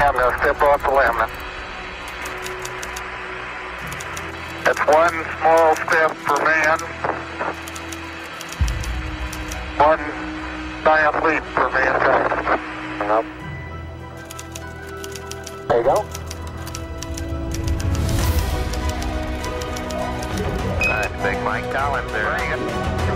I'm going to step off the LM. It's one small step for man, one giant leap for mankind. Yep. There you go. Nice Big Mike Collins there.